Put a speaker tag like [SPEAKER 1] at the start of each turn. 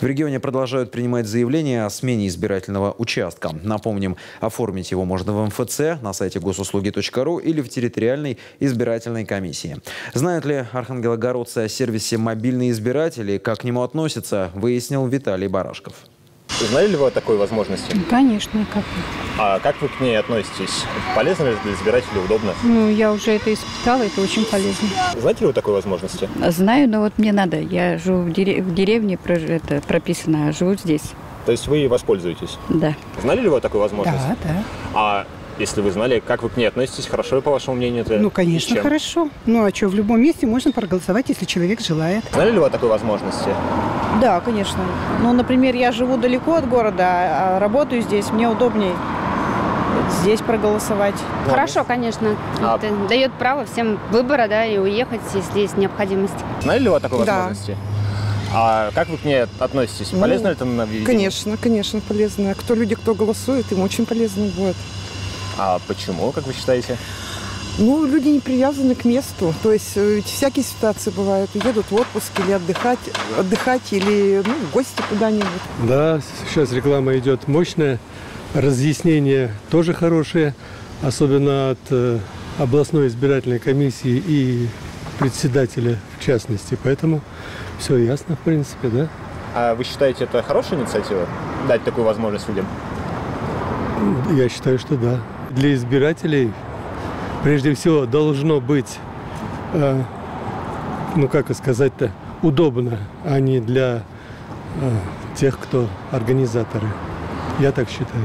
[SPEAKER 1] В регионе продолжают принимать заявления о смене избирательного участка. Напомним, оформить его можно в МФЦ, на сайте госуслуги.ру или в территориальной избирательной комиссии. Знают ли архангелогородцы о сервисе «Мобильный избиратель» и как к нему относятся, выяснил Виталий Барашков.
[SPEAKER 2] Знали ли вы о такой возможности?
[SPEAKER 3] Конечно, как.
[SPEAKER 2] А как вы к ней относитесь? Полезно ли для избирателей, удобно?
[SPEAKER 3] Ну, я уже это испытала, это очень полезно.
[SPEAKER 2] Знаете ли вы о такой возможности?
[SPEAKER 3] Знаю, но вот мне надо. Я живу в, дере- в деревне, это прописано, а живу здесь.
[SPEAKER 2] То есть вы воспользуетесь?
[SPEAKER 3] Да.
[SPEAKER 2] Знали ли вы о такой возможности?
[SPEAKER 4] Да, да.
[SPEAKER 2] А если вы знали, как вы к ней относитесь? Хорошо ли, по вашему мнению? это?
[SPEAKER 4] Ну, конечно,
[SPEAKER 2] Чем?
[SPEAKER 4] хорошо. Ну, а что, в любом месте можно проголосовать, если человек желает.
[SPEAKER 2] Знали ли вы о такой возможности?
[SPEAKER 5] Да, конечно. Ну, например, я живу далеко от города, а работаю здесь, мне удобнее здесь проголосовать.
[SPEAKER 6] Хорошо, конечно.
[SPEAKER 2] А-
[SPEAKER 6] Это дает право всем выбора, да, и уехать, если есть необходимость.
[SPEAKER 2] Знали ли вы о такой
[SPEAKER 7] Да.
[SPEAKER 2] возможности? А как вы к ней относитесь?
[SPEAKER 7] Ну,
[SPEAKER 2] Полезно ли это нововведение?
[SPEAKER 7] Конечно, конечно, полезно. Кто люди, кто голосует, им очень полезно будет.
[SPEAKER 2] А почему, как вы считаете?
[SPEAKER 7] Ну, люди не привязаны к месту. То есть э, ведь всякие ситуации бывают. Едут в отпуск или отдыхать, отдыхать или ну, в гости куда-нибудь.
[SPEAKER 8] Да, сейчас реклама идет мощная, разъяснения тоже хорошие, особенно от э, областной избирательной комиссии и председателя в частности. Поэтому все ясно, в принципе, да.
[SPEAKER 2] А вы считаете, это хорошая инициатива? Дать такую возможность людям?
[SPEAKER 8] Я считаю, что да. Для избирателей прежде всего должно быть, э, ну как сказать-то, удобно, а не для э, тех, кто организаторы. Я так считаю.